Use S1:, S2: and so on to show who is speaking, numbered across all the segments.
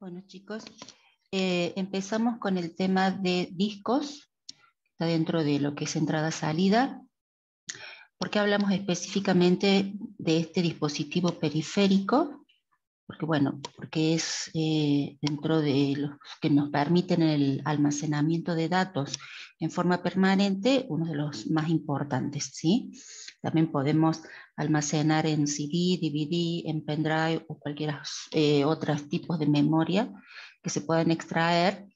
S1: Bueno chicos, eh, empezamos con el tema de discos, está dentro de lo que es entrada-salida. ¿Por qué hablamos específicamente de este dispositivo periférico? Porque bueno, porque es eh, dentro de los que nos permiten el almacenamiento de datos en forma permanente, uno de los más importantes, ¿sí? También podemos almacenar en CD, DVD, en pendrive o cualquier eh, otros tipos de memoria que se puedan extraer.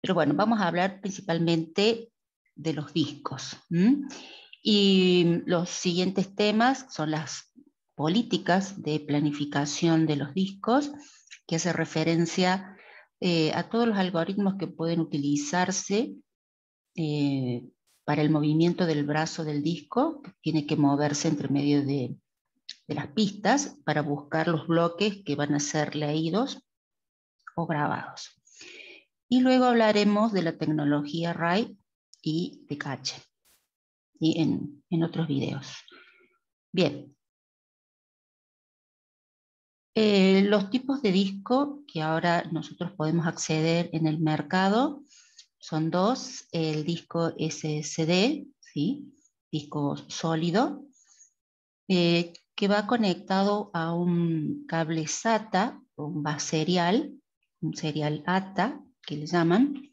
S1: Pero bueno, vamos a hablar principalmente de los discos. Y los siguientes temas son las políticas de planificación de los discos, que hace referencia eh, a todos los algoritmos que pueden utilizarse eh, para el movimiento del brazo del disco, tiene que moverse entre medio de, las pistas para buscar los bloques que van a ser leídos o grabados. Y luego hablaremos de la tecnología RAID y de cache y en, en otros videos. Bien. Eh, los tipos de disco que ahora nosotros podemos acceder en el mercado son dos, el disco SSD, ¿sí? disco sólido, eh, que va conectado a un cable SATA, un bus serial, un serial ATA, que le llaman.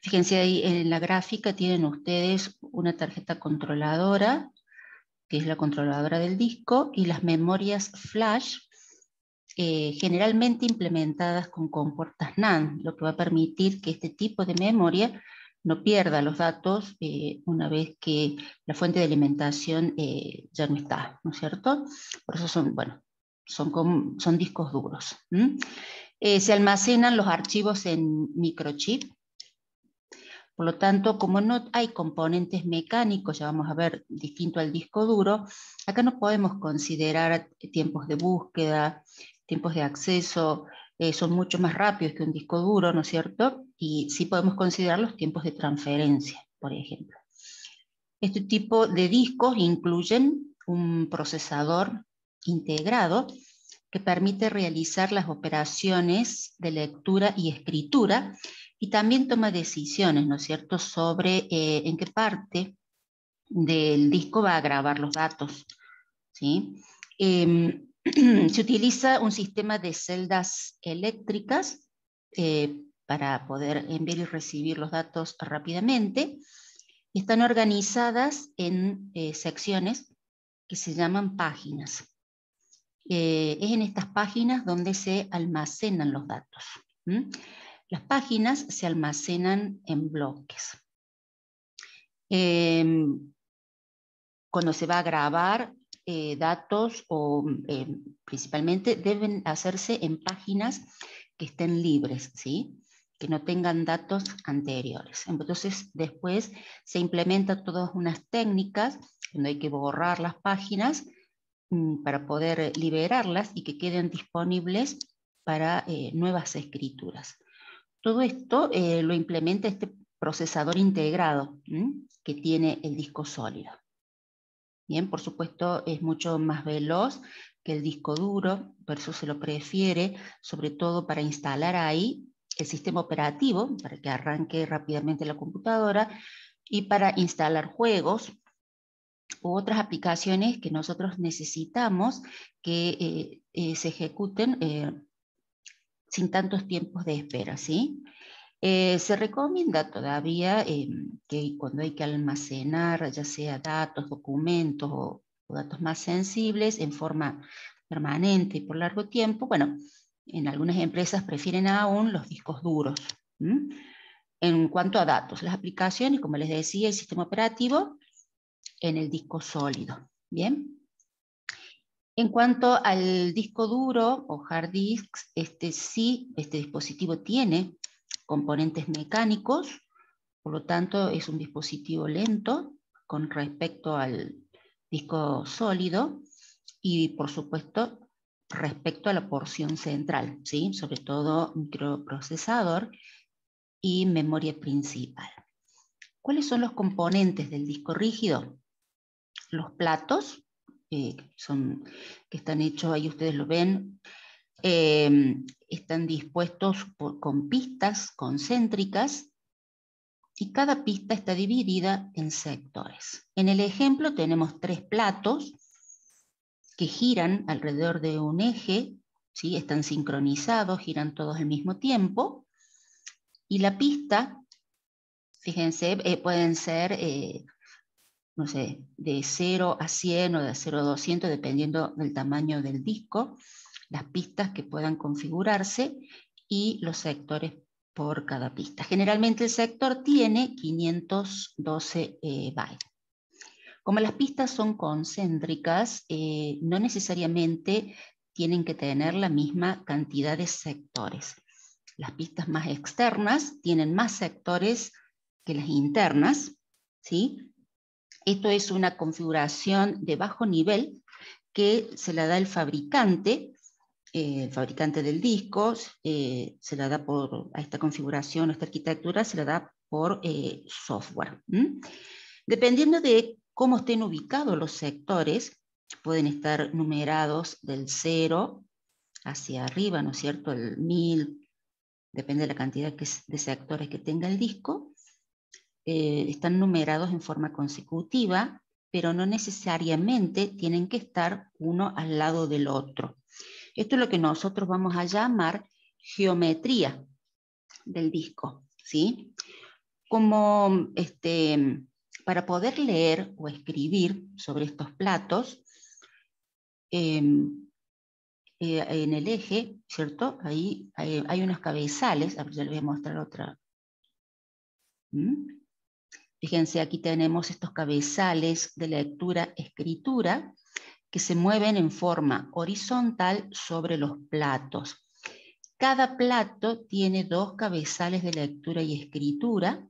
S1: Fíjense ahí en la gráfica tienen ustedes una tarjeta controladora, que es la controladora del disco, y las memorias flash, eh, generalmente implementadas con compuertas NAND, lo que va a permitir que este tipo de memoria no pierda los datos eh, una vez que la fuente de alimentación eh, ya no está, ¿no es cierto? Por eso son, bueno, son, son discos duros. se almacenan los archivos en microchip, por lo tanto, como no hay componentes mecánicos, ya vamos a ver distinto al disco duro, acá no podemos considerar tiempos de búsqueda, tiempos de acceso eh, son mucho más rápidos que un disco duro, ¿no es cierto? Y sí podemos considerar los tiempos de transferencia, por ejemplo. Este tipo de discos incluyen un procesador integrado que permite realizar las operaciones de lectura y escritura y también toma decisiones, ¿no es cierto?, sobre eh, en qué parte del disco va a grabar los datos. ¿sí? Em, se utiliza un sistema de celdas eléctricas eh, para poder enviar y recibir los datos rápidamente. Están organizadas en eh, secciones que se llaman páginas. Eh, es en estas páginas donde se almacenan los datos. Las páginas se almacenan en bloques. Em, cuando se va a grabar eh, datos o eh, principalmente deben hacerse en páginas que estén libres, ¿sí? que no tengan datos anteriores. Entonces después se implementan todas unas técnicas donde hay que borrar las páginas mm, para poder liberarlas y que queden disponibles para eh, nuevas escrituras. Todo esto lo implementa este procesador integrado que tiene el disco sólido. Bien, por supuesto es mucho más veloz que el disco duro, por eso se lo prefiere, sobre todo para instalar ahí el sistema operativo, para que arranque rápidamente la computadora, y para instalar juegos u otras aplicaciones que nosotros necesitamos que eh, eh, se ejecuten eh, sin tantos tiempos de espera. ¿sí? Eh, se recomienda todavía eh, que cuando hay que almacenar, ya sea datos, documentos o, datos más sensibles en forma permanente y por largo tiempo, bueno, en algunas empresas prefieren aún los discos duros. En cuanto a datos, las aplicaciones, como les decía, el sistema operativo en el disco sólido. Bien. En cuanto al disco duro o hard disk, este sí, este dispositivo tiene componentes mecánicos, por lo tanto es un dispositivo lento con respecto al disco sólido y por supuesto respecto a la porción central, ¿sí? sobre todo microprocesador y memoria principal. ¿Cuáles son los componentes del disco rígido? Los platos, eh, que están hechos, ahí ustedes lo ven, Em, están dispuestos con pistas concéntricas y cada pista está dividida en sectores. En el ejemplo tenemos tres platos que giran alrededor de un eje, ¿sí? están sincronizados, giran todos al mismo tiempo, y la pista, fíjense, eh, pueden ser, eh, no sé, de 0 a 100 o de 0 a 200, dependiendo del tamaño del disco, las pistas que puedan configurarse y los sectores por cada pista. Generalmente el sector tiene 512 eh, bytes. Como las pistas son concéntricas, eh, no necesariamente tienen que tener la misma cantidad de sectores. Las pistas más externas tienen más sectores que las internas. ¿sí? Esto es una configuración de bajo nivel que se la da el fabricante eh, el fabricante del disco, eh, se la da por, a esta configuración, a esta arquitectura, se la da por eh, software. Dependiendo de cómo estén ubicados los sectores, pueden estar numerados del 0 hacia arriba, ¿no es cierto? El 1000, depende de la cantidad de sectores que tenga el disco. están numerados en forma consecutiva, pero no necesariamente tienen que estar uno al lado del otro. Esto es lo que nosotros vamos a llamar geometría del disco. ¿sí? Como este, para poder leer o escribir sobre estos platos, em, eh, en el eje, ¿cierto? Ahí hay, unos cabezales, a ver, ya les voy a mostrar otra. ¿Mm? Fíjense, aquí tenemos estos cabezales de lectura-escritura, que se mueven en forma horizontal sobre los platos. Cada plato tiene dos cabezales de lectura y escritura,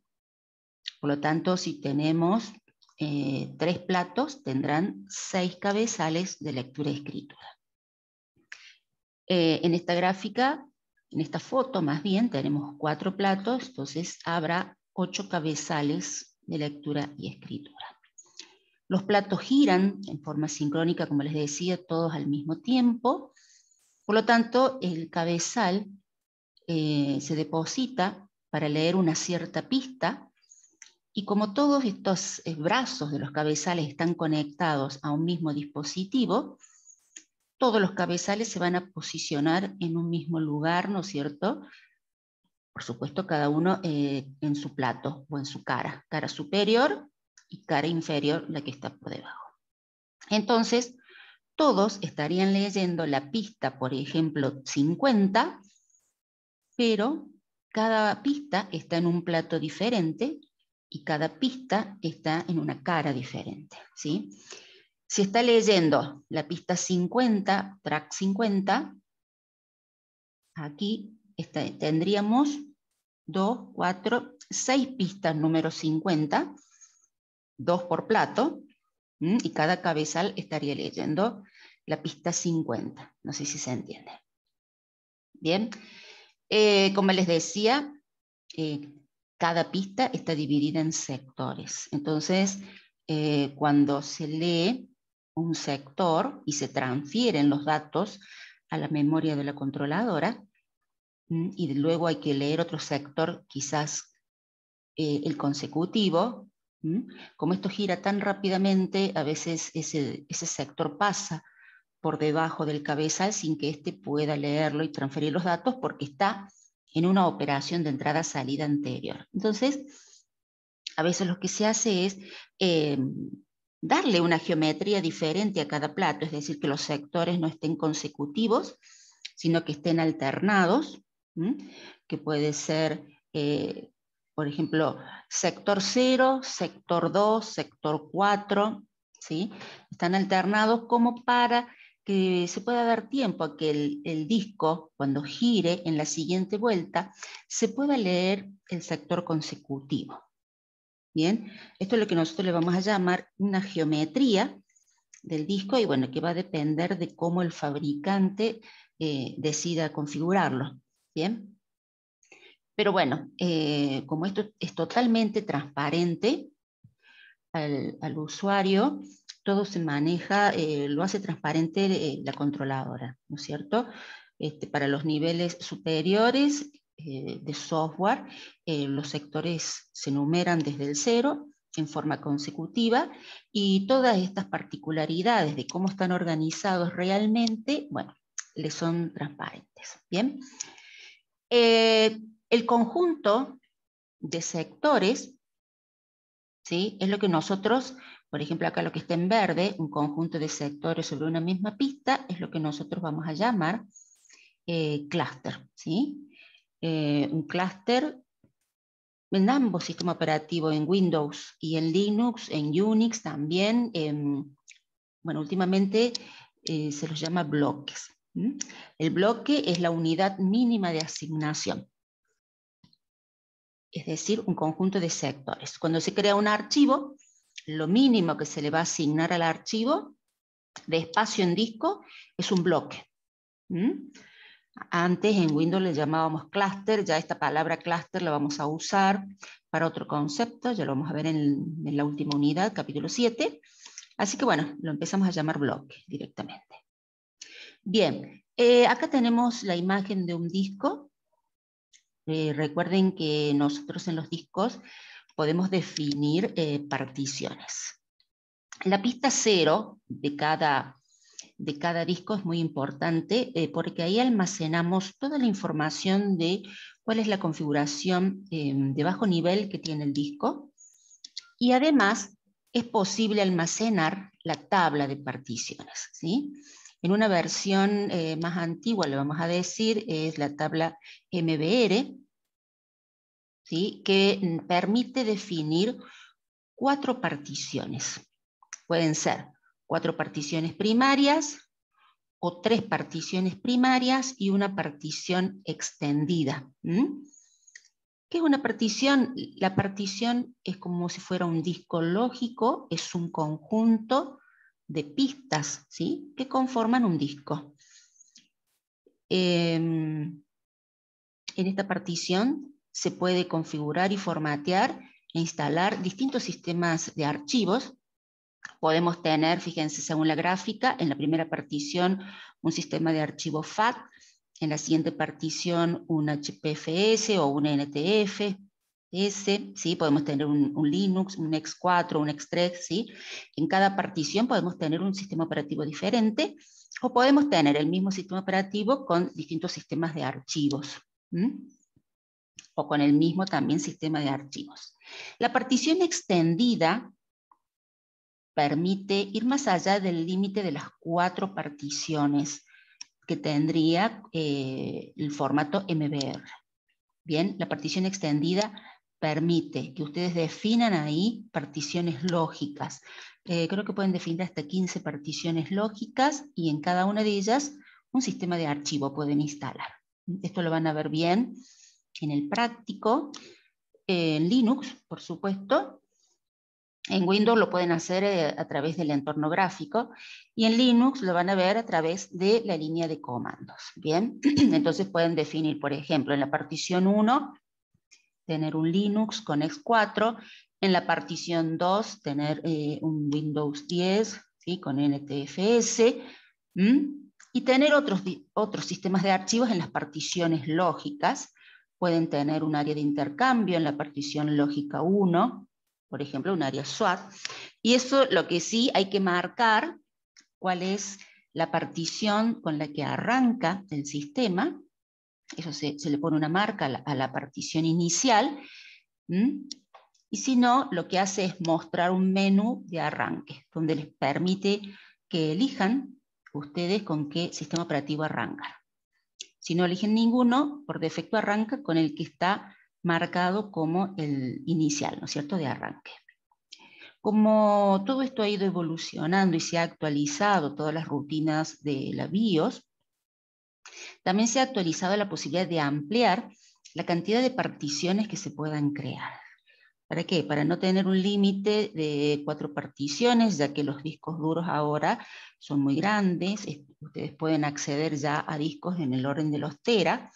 S1: por lo tanto, si tenemos eh, tres platos, tendrán seis cabezales de lectura y escritura. Eh, en esta gráfica, en esta foto más bien, tenemos cuatro platos, entonces habrá ocho cabezales de lectura y escritura. Los platos giran en forma sincrónica, como les decía, todos al mismo tiempo. Por lo tanto, el cabezal eh, se deposita para leer una cierta pista y como todos estos eh, brazos de los cabezales están conectados a un mismo dispositivo, todos los cabezales se van a posicionar en un mismo lugar, ¿no es cierto? Por supuesto, cada uno eh, en su plato o en su cara. Cara superior y cara inferior la que está por debajo. Entonces, todos estarían leyendo la pista, por ejemplo, 50, pero cada pista está en un plato diferente y cada pista está en una cara diferente. ¿sí? Si está leyendo la pista 50, track 50, aquí tendríamos 2, 4, 6 pistas número 50, dos por plato, y cada cabezal estaría leyendo la pista 50. No sé si se entiende. Bien, eh, como les decía, eh, cada pista está dividida en sectores. Entonces, eh, cuando se lee un sector y se transfieren los datos a la memoria de la controladora, y luego hay que leer otro sector, quizás el consecutivo, como esto gira tan rápidamente, a veces ese, sector pasa por debajo del cabezal sin que éste pueda leerlo y transferir los datos porque está en una operación de entrada-salida anterior. Entonces, a veces lo que se hace es eh, darle una geometría diferente a cada plato, es decir, que los sectores no estén consecutivos, sino que estén alternados, que puede ser eh, por ejemplo, sector 0, sector 2, sector 4, ¿sí? están alternados como para que se pueda dar tiempo a que el, disco, cuando gire en la siguiente vuelta, se pueda leer el sector consecutivo. Bien, esto es lo que nosotros le vamos a llamar una geometría del disco y bueno, que va a depender de cómo el fabricante eh, decida configurarlo. Bien. Pero bueno, eh, como esto es totalmente transparente al, usuario, todo se maneja, eh, lo hace transparente eh, la controladora, ¿no es cierto? Este, para los niveles superiores de software, los sectores se numeran desde el cero en forma consecutiva y todas estas particularidades de cómo están organizados realmente, bueno, les son transparentes. Bien. El conjunto de sectores ¿sí? es lo que nosotros, por ejemplo, acá lo que está en verde, un conjunto de sectores sobre una misma pista, es lo que nosotros vamos a llamar eh, clúster. ¿sí? Eh, un clúster en ambos sistemas operativos, en Windows y en Linux, en Unix también, bueno, últimamente eh, se los llama bloques. El bloque es la unidad mínima de asignación, es decir, un conjunto de sectores. Cuando se crea un archivo, lo mínimo que se le va a asignar al archivo de espacio en disco es un bloque. Antes en Windows le llamábamos cluster, ya esta palabra cluster la vamos a usar para otro concepto, ya lo vamos a ver en, la última unidad, capítulo 7. Así que bueno, lo empezamos a llamar bloque directamente. Bien, eh, acá tenemos la imagen de un disco. Eh, recuerden que nosotros en los discos podemos definir eh, particiones. La pista cero de cada de cada disco es muy importante eh, porque ahí almacenamos toda la información de cuál es la configuración de bajo nivel que tiene el disco y además es posible almacenar la tabla de particiones. ¿sí? En una versión eh, más antigua, le vamos a decir, es la tabla MBR, ¿sí? que permite definir cuatro particiones. Pueden ser cuatro particiones primarias o tres particiones primarias y una partición extendida. ¿Qué es una partición? La partición es como si fuera un disco lógico, es un conjunto de pistas ¿sí? que conforman un disco. Em, en esta partición se puede configurar y formatear e instalar distintos sistemas de archivos podemos tener, fíjense, según la gráfica, en la primera partición un sistema de archivo FAT, en la siguiente partición un HPFS o un NTF, S, ¿sí? podemos tener un, Linux, un X4, un X3, ¿sí? en cada partición podemos tener un sistema operativo diferente o podemos tener el mismo sistema operativo con distintos sistemas de archivos o con el mismo también sistema de archivos. La partición extendida permite ir más allá del límite de las cuatro particiones que tendría eh, el formato MBR. Bien, la partición extendida permite que ustedes definan ahí particiones lógicas. Eh, creo que pueden definir hasta 15 particiones lógicas y en cada una de ellas un sistema de archivo pueden instalar. Esto lo van a ver bien en el práctico, en Linux, por supuesto, en Windows lo pueden hacer eh, a través del entorno gráfico y en Linux lo van a ver a través de la línea de comandos. Bien, entonces pueden definir, por ejemplo, en la partición 1, tener un Linux con X4, en la partición 2, tener eh, un Windows 10 ¿sí? con NTFS, y tener otros, otros sistemas de archivos en las particiones lógicas. Pueden tener un área de intercambio en la partición lógica 1, por ejemplo, un área SWAT. Y eso lo que sí hay que marcar cuál es la partición con la que arranca el sistema. Eso se, le pone una marca a la, partición inicial. Y si no, lo que hace es mostrar un menú de arranque, donde les permite que elijan ustedes con qué sistema operativo arrancar. Si no eligen ninguno, por defecto arranca con el que está marcado como el inicial, ¿no es cierto?, de arranque. Como todo esto ha ido evolucionando y se ha actualizado todas las rutinas de la BIOS, también se ha actualizado la posibilidad de ampliar la cantidad de particiones que se puedan crear. ¿Para qué? Para no tener un límite de cuatro particiones, ya que los discos duros ahora son muy grandes, ustedes pueden acceder ya a discos en el orden de los tera,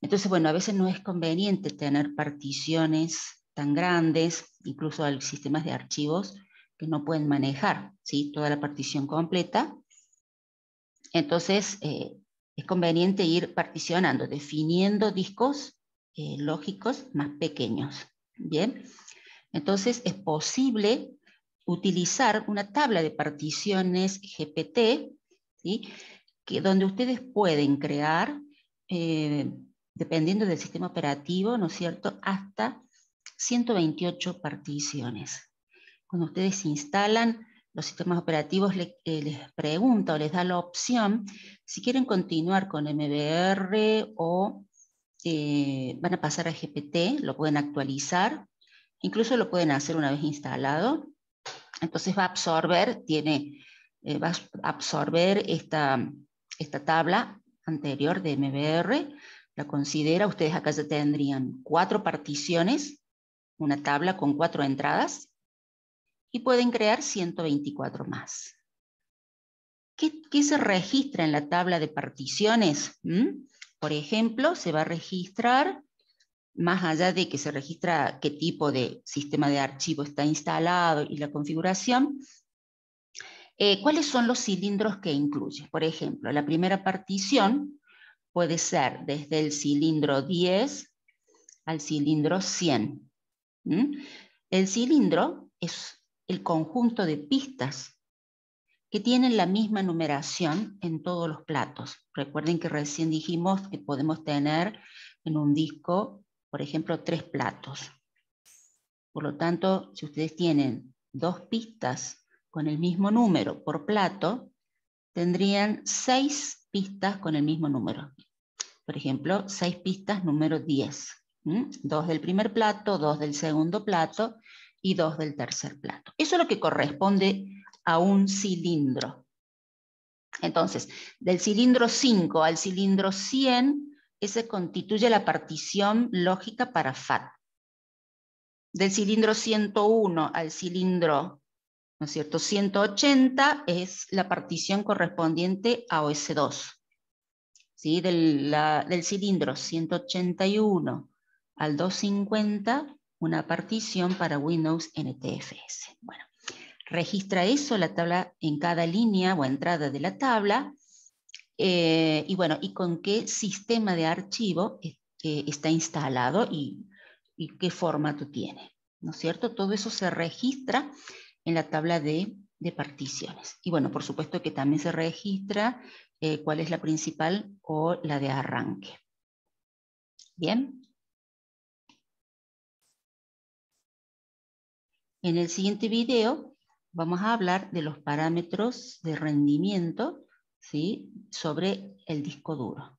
S1: entonces, bueno, a veces no es conveniente tener particiones tan grandes, incluso hay sistemas de archivos que no pueden manejar ¿sí? toda la partición completa. Entonces, eh, es conveniente ir particionando, definiendo discos eh, lógicos más pequeños. Bien, entonces es posible utilizar una tabla de particiones GPT, ¿sí? que, donde ustedes pueden crear, eh, dependiendo del sistema operativo, ¿no es cierto?, hasta 128 particiones. Cuando ustedes instalan los sistemas operativos, eh, les pregunta o les da la opción si quieren continuar con MBR o eh, van a pasar a GPT, lo pueden actualizar, incluso lo pueden hacer una vez instalado. Entonces va a absorber, tiene, eh, va a absorber esta, esta tabla anterior de MBR, la considera, ustedes acá ya tendrían cuatro particiones, una tabla con cuatro entradas, y pueden crear 124 más. ¿Qué, se registra en la tabla de particiones? ¿Mm? Por ejemplo, se va a registrar, más allá de que se registra qué tipo de sistema de archivo está instalado y la configuración, eh, ¿cuáles son los cilindros que incluye? Por ejemplo, la primera partición puede ser desde el cilindro 10 al cilindro 100. ¿Mm? El cilindro es el conjunto de pistas que tienen la misma numeración en todos los platos. Recuerden que recién dijimos que podemos tener en un disco, por ejemplo, tres platos. Por lo tanto, si ustedes tienen dos pistas con el mismo número por plato, tendrían seis pistas con el mismo número. Por ejemplo, seis pistas número 10. Dos del primer plato, dos del segundo plato y dos del tercer plato. Eso es lo que corresponde a un cilindro. Entonces, del cilindro 5 al cilindro 100, ese constituye la partición lógica para FAT. Del cilindro 101 al cilindro ¿no es cierto? 180 es la partición correspondiente a OS2. ¿Sí? Del, del cilindro 181 al 250 una partición para Windows NTFS. Bueno, registra eso, la tabla en cada línea o entrada de la tabla, eh, y bueno, y con qué sistema de archivo está instalado y, qué formato tiene, ¿no es cierto? Todo eso se registra en la tabla de, particiones. Y bueno, por supuesto que también se registra eh, cuál es la principal o la de arranque. Bien. En el siguiente video vamos a hablar de los parámetros de rendimiento ¿sí? sobre el disco duro.